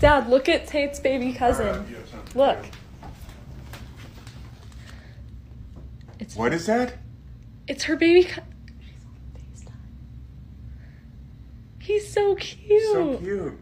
Dad, look at Tate's baby cousin. Look. It's What is that? It's her baby. Co- He's so cute. So cute.